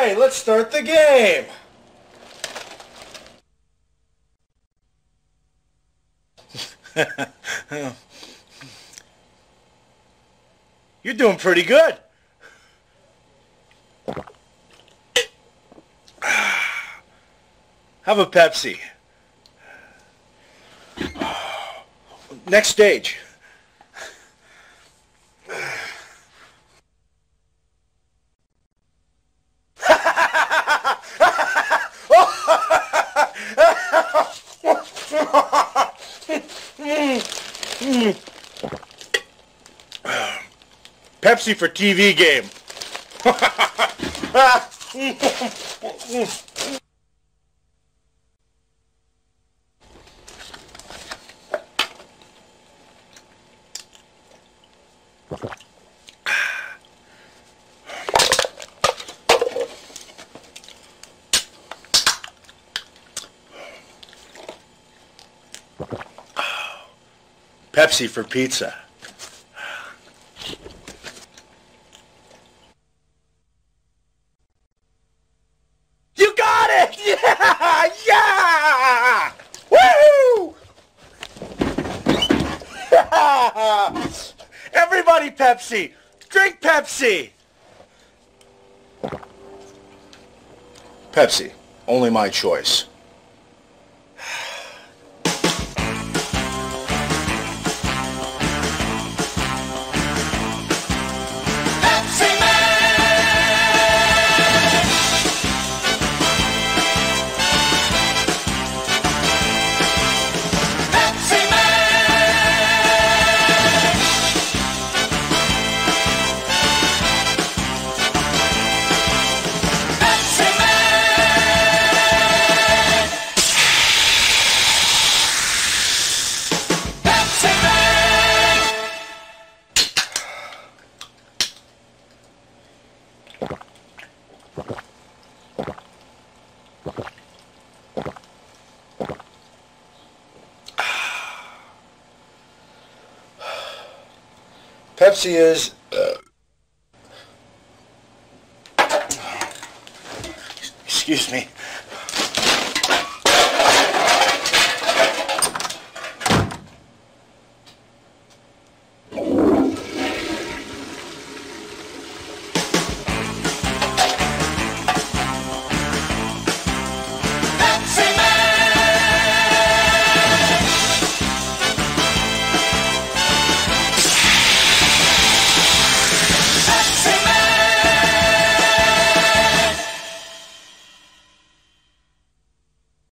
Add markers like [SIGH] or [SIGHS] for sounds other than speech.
let's start the game. [LAUGHS] You're doing pretty good. [SIGHS] Have a Pepsi. [SIGHS] Next stage. Pepsi for TV game. Pepsi for pizza. [LAUGHS] Everybody Pepsi! Drink Pepsi! Pepsi. Only my choice. Pepsi is... Uh, excuse me.